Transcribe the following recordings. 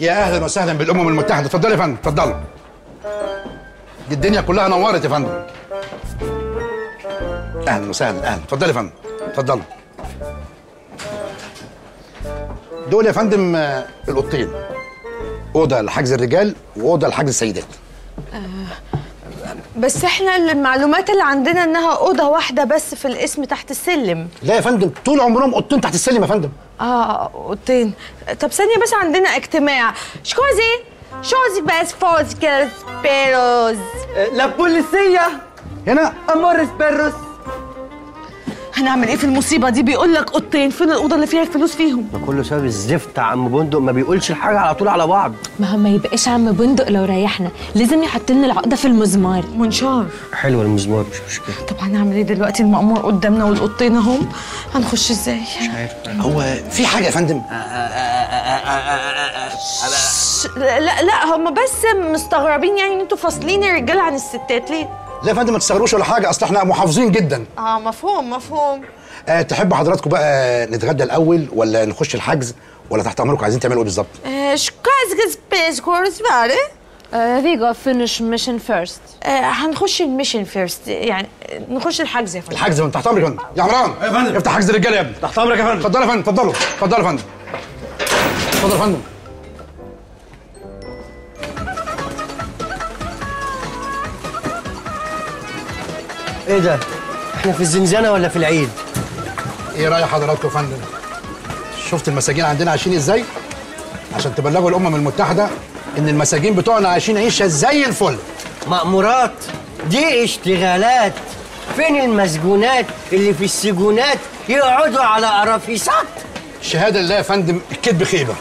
يا أهلا وسهلا بالأمم المتحدة. اتفضلي يا فندم اتفضلوا دي الدنيا كلها نورت يا فندم. أهلا وسهلا أهلا اتفضلي يا فندم اتفضلوا دول يا فندم آه، الاوضتين أوضة لحجز الرجال وأوضة لحجز السيدات. بس إحنا المعلومات اللي عندنا انها اوضه واحدة بس في الاسم تحت السلم. لا يا فندم طول عمرهم اوضتين تحت السلم يا فندم. آه اوضتين. طب ثانية بس عندنا اجتماع. شكوزي شوزي بس فوز كده بيروز. لا بوليسية. هنا. أمورس بيروس هنعمل إيه في المصيبة دي؟ بيقول لك اوضتين فين الأوضة اللي فيها الفلوس فيهم؟ ما كله سبب الزفت يا عم بندق. ما بيقولش الحاجة على طول على بعض. ما هو ما يبقاش عم بندق لو ريحنا. لازم يحط لنا العقدة في المزمار. منشار. حلوة المزمار مش مشكلة. طب هنعمل إيه دلوقتي؟ المأمور قدامنا والاوضتين اهم هنخش إزاي؟ هو في حاجة يا فندم؟ لا لا هم بس مستغربين يعني إن أنتوا فاصلين الرجاله عن الستات. ليه؟ لا يا فندم ما تستغروش ولا حاجة. أصل إحنا محافظين جدا. آه مفهوم مفهوم. أه تحبوا حضراتكم بقى نتغدى الأول ولا نخش الحجز ولا تحت أمركم عايزين تعملوا إيه بالظبط؟ شكاز سبيس كورس بقى. فيجو فينش ميشن فيرست هنخش الميشن فيرست يعني نخش الحجز يا فندم. الحجز من تحت أمرك يا فندم. يا عمران يا فندم. افتح حجز الرجاله يا ابني. تحت أمرك يا فندم. اتفضلوا يا فندم اتفضلوا اتفضلوا يا فندم. اتفضل يا فندم. إيه ده؟ إحنا في الزنزانة ولا في العيد؟ إيه رأي حضراتكم يا فندم؟ شفت المساجين عندنا عايشين إزاي؟ عشان تبلغوا الأمم المتحدة إن المساجين بتوعنا عايشين عيشة زي الفل. مأمورات دي اشتغالات. فين المسجونات اللي في السجونات يقعدوا على قرافيسات الشهاده لله يا فندم الكذب خيبة.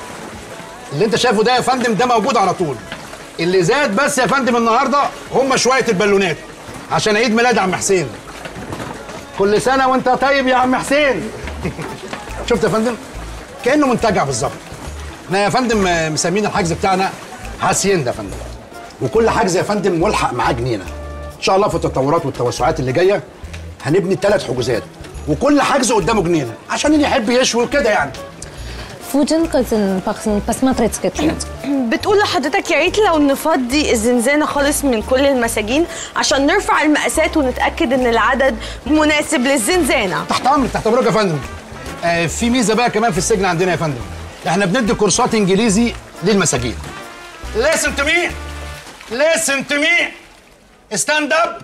اللي أنت شايفه ده يا فندم ده موجود على طول. اللي زاد بس يا فندم النهارده هم شوية البالونات. عشان عيد ميلاد عم حسين. كل سنة وانت طيب يا عم حسين. شفت يا فندم؟ كأنه منتجع بالظبط. إحنا يا فندم مسمين الحجز بتاعنا هاسيندا يا فندم. وكل حجز يا فندم ملحق معاه جنينة. إن شاء الله في التطورات والتوسعات اللي جاية هنبني ثلاث حجوزات. وكل حجز قدامه جنينة عشان اللي يحب يشوي وكده يعني. باخسن بس ما تريد بتقول لحضرتك يا ريت لو نفضي الزنزانة خالص من كل المساجين عشان نرفع المقاسات ونتأكد إن العدد مناسب للزنزانة. تحت أمرك تحت أمرك يا فندم. آه في ميزة بقى كمان في السجن عندنا يا فندم. إحنا بندي كورسات إنجليزي للمساجين. Listen to me. Listen to me. Stand up.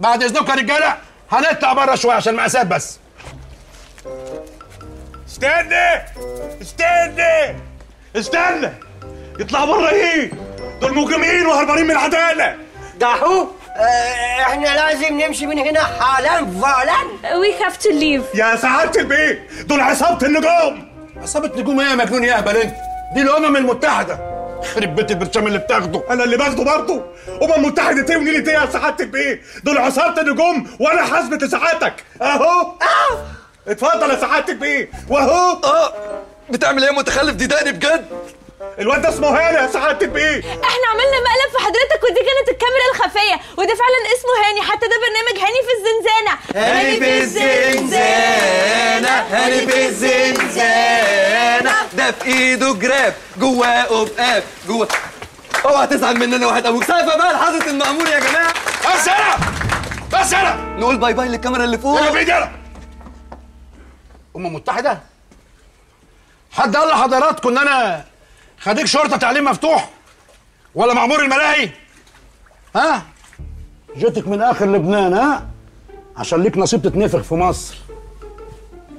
بعد إذنكم يا رجالة هنطلع بره شوية عشان المقاسات بس. استنى! استنى! استنى! يطلع بره إيه دول مجرمين وهربانين من العداله دحو آه إحنا لازم نمشي من هنا حالا فعلا. We have to leave يا سعادة البيه! دول عصابة النجوم! عصابة نجوم إيه يا مجنون يا اهبل انت دي الأمم المتحدة. خرب بيت البرشام اللي بتاخده. أنا اللي باخده برضه! أمم متحدة إيه ونيلة إيه يا سعادة البيه! دول عصابة النجوم وأنا حاسبة لسعادتك أهو! آه اتفضل يا سعاده البيه واهو آه بتعمل إيه يا متخلف؟ دي دقني بجد. الواد ده اسمه هاني يا سعاده البيه إحنا عملنا مقلب في حضرتك ودي كانت الكاميرا الخفية وده فعلا اسمه هاني حتى ده برنامج هاني في الزنزانة. هاني في الزنزانة هاني في الزنزانة. ده في إيده جراب جواه قبقاب جواه. اوعى تزعل مننا واحد أبوك. سقفه بقى لحضرة المأمور يا جماعة. بس أنا بس أنا نقول bye bye للكاميرا اللي فوق. أنا بايدي يلا. امم متحدة؟ حد قال لحضراتكم إن أنا خريج شرطة تعليم مفتوح ولا مأمور الملاهي؟ ها؟ جيتك من آخر لبنان ها؟ عشان ليك نصيب تتنفخ في مصر.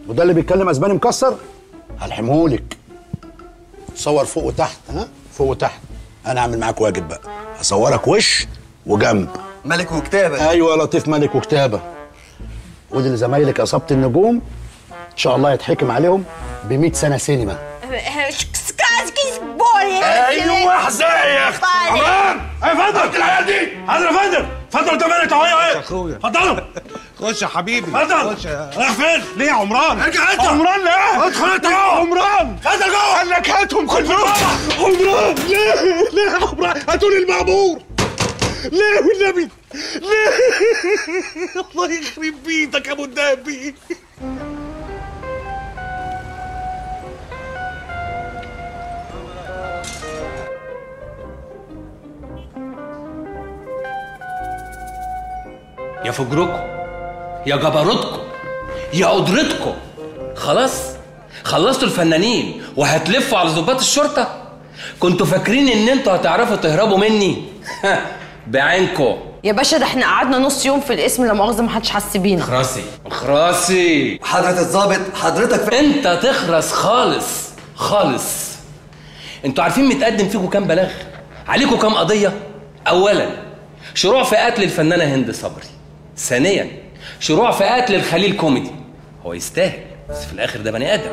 وده اللي بيتكلم أسباني مكسر؟ هلحمهولك. صور فوق وتحت ها؟ فوق وتحت. أنا اعمل معاك واجب بقى. هصورك وش وجنب. ملك وكتابة. أيوه لطيف ملك وكتابة. ودي لزمايلك إصابة النجوم إن شاء الله يتحكم عليهم ب 100 سنة سينما. أيوه حزاي يا أختي عمران يا فندم العيال دي. حاضر يا فندم اتفضل قدام أنا تعالى إيه أخويا. اتفضلوا. خش يا حبيبي. اتفضل خش يا- رايح فين؟ ليه يا عمران؟ ارجع انت. عمران ليه؟ ادخل انت. يا جوه عمران؟ ادخل جوه. قال لك هاتهم كلهم عمران ليه؟ ليه يا عمران؟ هاتوا لي المعمور. ليه والنبي؟ ليه؟ الله يخرب بيتك يا أبو الدهبي فجركم يا جبروتكم يا قدرتكم. خلاص خلصتوا الفنانين وهتلفوا على ضباط الشرطة. كنتوا فاكرين إن أنتوا هتعرفوا تهربوا مني؟ بعينكم. يا باشا ده إحنا قعدنا نص يوم في الاسم لا مؤاخذة ما حدش حس بينا. خراسي خراسي حضرة الضابط حضرتك في... أنت تخرس خالص خالص. أنتوا عارفين متقدم فيكم كام بلاغ؟ عليكم كام قضية؟ اولا شروع في قتل الفنانه هند صبري. ثانيا شروع في قتل الخليل كوميدي. هو يستاهل بس في الآخر ده بني آدم.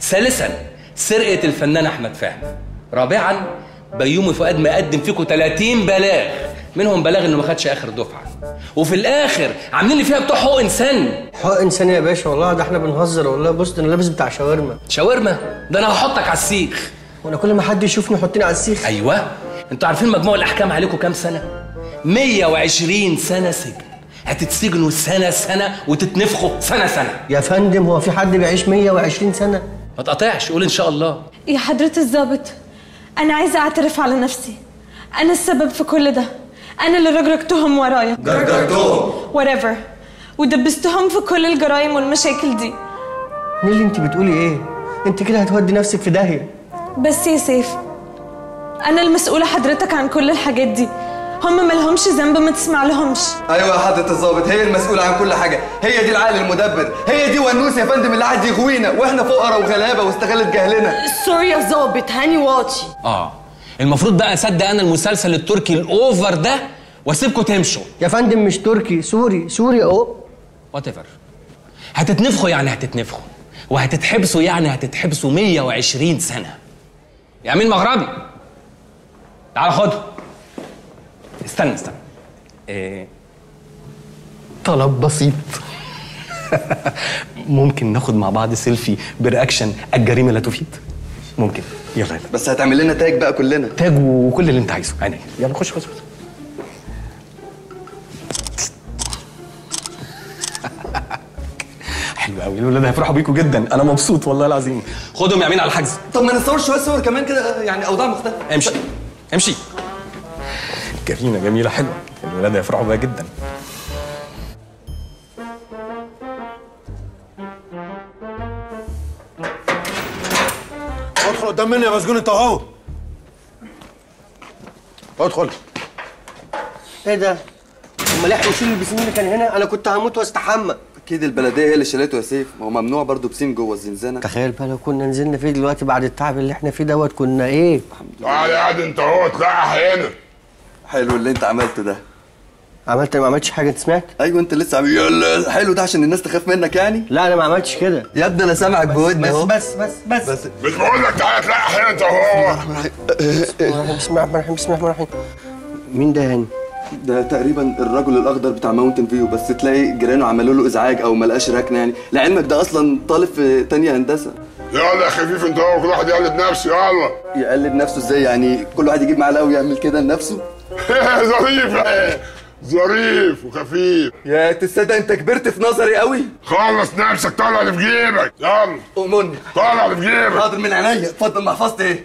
ثالثا سرقة الفنان أحمد فهمي. رابعا بيومي فؤاد مقدم فيكم 30 بلاغ. منهم بلاغ إنه ما خدش آخر دفعة. وفي الآخر عاملين لي فيها بتوع حقوق إنسان. حق إنسان يا باشا والله ده إحنا بنهزر والله بص ده أنا لابس بتاع شاورما. شاورما؟ ده أنا هحطك على السيخ. وأنا كل ما حد يشوفني يحطني على السيخ. أيوه. أنتوا عارفين مجموع الأحكام عليكم كام سنة؟ 120 سنة سجن هتتسجنوا سنة سنة وتتنفخوا سنة سنة. يا فندم هو في حد بيعيش 120 سنة؟ ما تقطعش قول إن شاء الله. يا حضرة الضابط أنا عايزة أعترف على نفسي. أنا السبب في كل ده. أنا اللي رجرجتهم ورايا. جرجرتهم whatever. ودبستهم في كل الجرايم والمشاكل دي. نيلي انت بتقولي إيه؟ انت كده هتودي نفسك في داهية. بس يا سيف أنا المسؤولة حضرتك عن كل الحاجات دي. هم ملهمش ذنب ما تسمع لهمش. أيوه يا حضرة الضابط هي المسؤولة عن كل حاجة. هي دي العقل المدبر. هي دي ونوس يا فندم اللي قاعد يغوينا وإحنا فقراء وغلابة واستغلت جهلنا. sorry يا ظابط هاني واطي. آه. المفروض بقى أصدق أنا المسلسل التركي ال over ده واسيبكم تمشوا. يا فندم مش تركي سوري سوري أهو. Whatever هتتنفخوا يعني هتتنفخوا. وهتتحبسوا يعني هتتحبسوا 120 سنة. يا أمين مغربي. تعال خده استنى استنى. إيه. طلب بسيط. ممكن ناخد مع بعض selfie ب reaction الجريمة لا تفيد؟ ممكن. يلا يلا. بس هتعمل لنا tag بقى كلنا. tag وكل اللي انت عايزه. عينيا. يلا خش خش خش. حلو قوي. الولاد هيفرحوا بيكوا جدا. أنا مبسوط والله العظيم. خدهم يا أمين على الحجز. طب ما نصور شوية صور كمان كده يعني أوضاع مختلفة. امشي. امشي. جريمه جميلة حلوة. الولاد هيفرحوا بيها جدا. ادخل قدام مني يا مسجون انت اهو. ادخل. إيه ده؟ امال إحنا نشيل البسين اللي كان هنا؟ أنا كنت هموت واستحمى. أكيد البلدية هي اللي شالته يا سيف. ما هو ممنوع برضه بسين جوه الزنزانة. تخيل بقى لو كنا نزلنا فيه دلوقتي بعد التعب اللي إحنا فيه دوت كنا إيه؟ تعالى قاعد انت اهو تلقح هنا. حلو اللي انت عملته ده. عملت ما عملتش حاجة؟ أنت سمعت؟ أيوه أنت لسه عم يلا حلو ده عشان الناس تخاف منك يعني؟ لا أنا ما عملتش كده. يا ابني أنا سامعك بودني أهو. بس بس بس بس. مش بقول لك تعالى هنا انت أهو. بسم الله الرحمن الرحيم. بسم الله الرحمن الرحيم مين ده هاني ده تقريبا الرجل الأخضر بتاع Mountain View بس تلاقي جيرانه عملوا له إزعاج أو ما لقاش ركنة يعني. لعلمك ده أصلا طالب في تانية هندسة. يلا يا خفيف انت أهو كل واحد يقلد نفسه يلا. يقلد نفسه إزاي يعني؟ كل واحد يجيب معلقة ويعمل كده لنفسه؟ ظريف. ظريف وخفيف. يا تصدق انت كبرت في نظري قوي. خلص نفسك طلع اللي في جيبك. يلا. امني طلع اللي في جيبك. حاضر من عينيا. اتفضل محفظتي إيه؟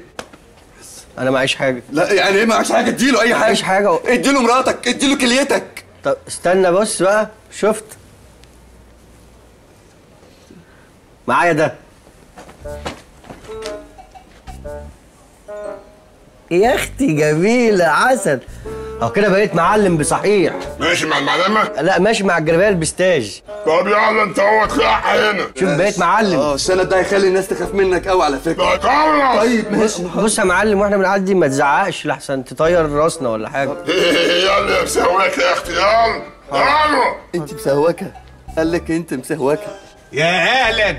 أنا معيش حاجة. لا يعني إيه معكش حاجة؟ اديله أي حاجة. معيش حاجة اديله مراتك اديله كليتك. طب استنى بص بقى. شفت؟ معايا ده. يا أختي جميلة عسل. أهو كده بقيت معلم بصحيح. ماشي مع المعلمة؟ لا ماشي مع الجربية البستاج. طب يلا انت اهو تلقح هنا. شوف بقيت معلم. آه الشنب ده هيخلي الناس تخاف منك قوي على فكرة. خلص طيب ماشي. بص يا معلم وإحنا بنعدي ما تزعقش لحسن. تطير راسنا ولا حاجة. يلا يا مسويك يا أختي يلا. يلا. انت مسهوكة. قال لك انت مسهوكة. يا أهلا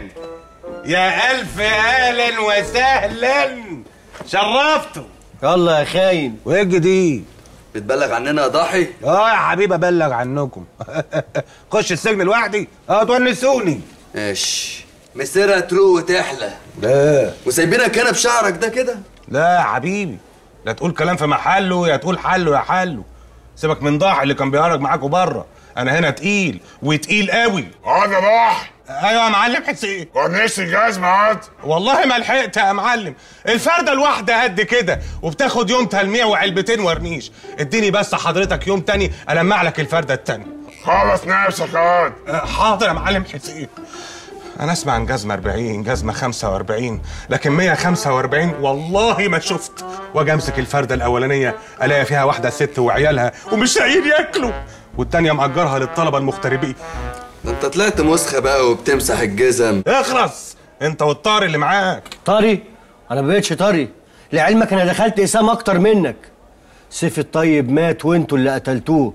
يا ألف أهلا وسهلا. شرفتوا يلا يا خاين. وايه الجديد؟ بتبلغ عننا يا ضاحي؟ آه يا حبيبي ابلغ عنكم. خش السجن لوحدي. آه تونسوني. ماشي مسيرها تروق وتحلى. لا. وسايبينك هنا بشعرك ده كده؟ لا يا حبيبي. لا تقول كلام في محله يا تقول حله يا حله. سيبك من ضاحي اللي كان بيهرج معاكوا بره أنا هنا تقيل وتقيل قوي. هذا ضاح أيوه يا معلم حسين ورنيش الجزمة عاد والله ما لحقت يا معلم. الفردة الواحدة قد كده وبتاخد يوم تلميع وعلبتين ورنيش. اديني بس حضرتك يوم تاني ألمع لك الفردة التانية. خلص نفسك عاد حاضر يا معلم حسين أنا أسمع عن جزمة 40 جزمة 45 لكن 145 والله ما شفت. واجي أمسك الفردة الأولانية ألاقي فيها واحدة ست وعيالها ومش لاقيين ياكلوا. والتانية مأجرها للطلبة المغتربين. ده انت طلعت مسخة بقى وبتمسح الجزم. اخرس انت والطار اللي معاك. طري أنا ما بقتش طري لعلمك أنا دخلت اسام أكتر منك. سيف الطيب مات وانتوا اللي قتلتوه.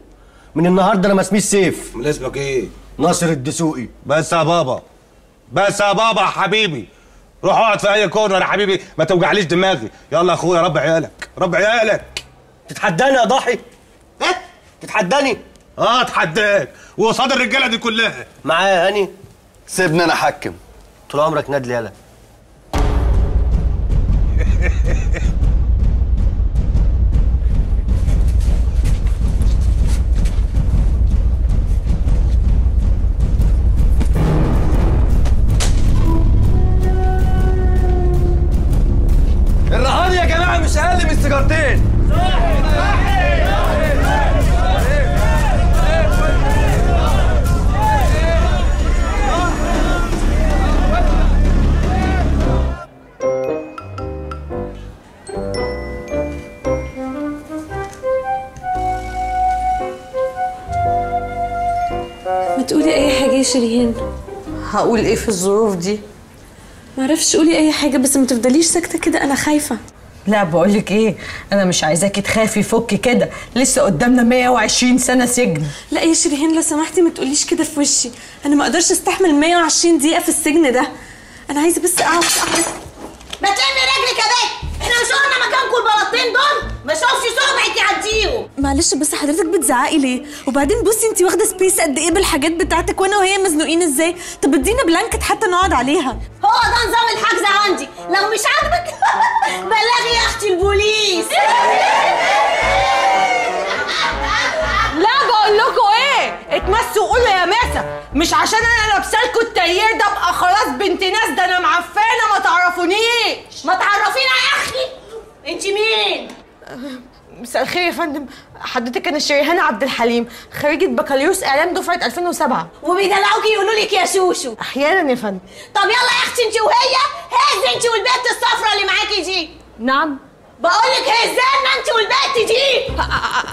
من النهارده أنا ما اسميش سيف. من اسمك إيه؟ ناصر الدسوقي. بس يا بابا. بس يا بابا يا حبيبي. روح اقعد في اي كورنر يا حبيبي. ما توجعليش دماغي. يلا يا اخويا رب عيالك. رب عيالك. تتحداني يا ضحي إيه تتحداني؟ آه أتحداك. وقصاد الرجالة دي كلها. معايا يا هاني؟ سيبني أنا أحكم. طول عمرك نادلي يالا شيرين هقول إيه في الظروف دي؟ معرفش قولي أي حاجة بس ما تفضليش ساكتة كده أنا خايفة. لا بقولك إيه أنا مش عايزاكي تخافي فكي كده. لسه قدامنا 120 سنة سجن. لا يا شيرين لو سمحتي ما تقوليش كده في وشي. أنا ما أقدرش أستحمل 120 دقيقة في السجن ده. أنا عايزة بس أقعد أقعد. ما تلمي رجلك يا بنت! قلنا مكانكم البلاطين دول؟ ما شوفش صبعك يعديهم. معلش بس حضرتك بتزعقي ليه وبعدين بصي انت واخدة space قد إيه بالحاجات بتاعتك وأنا وهي مزنوقين إزاي؟ طب ادينا blanket حتى نقعد عليها. هو ده نظام الحجز عندي. لو مش عاجبك بلغي يا أختي البوليس. لا بقول لكم إيه؟ اتمسوا قولوا يا مسا. مش عشان أنا لابسه لكم التايير ده ابقى خلاص بنت ناس ده أنا معفانه ما تعرفونيش. ما تعرفينا يا أخي انت مين؟ مساء الخير يا فندم. حضرتك أنا شريهان عبد الحليم خريجة بكالوريوس إعلام دفعة 2007 وبيدلعوكي يقولوا لك يا شوشو أحيانا يا فندم. طب يلا يا أختي انت وهي هز انت والبنت الصفرا اللي معاكي دي. نعم. بقول لك هزانا انت والبنت دي.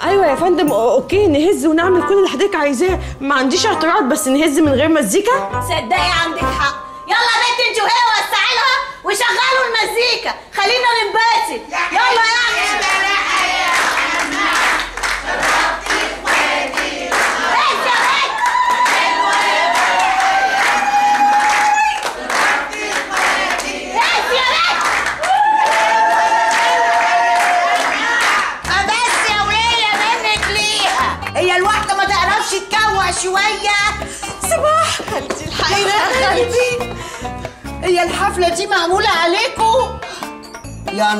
أيوه يا فندم. أوكي نهز ونعمل كل اللي حضرتك عايزاه. ما عنديش اعتراض بس نهز من غير مزيكا. صدقي عندك حق. يلا بنت انت وهي وسعي وشغلوا المزيكا. خلينا ننبسط. يلا يا أختي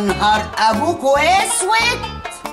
نهار أبوكوا أسود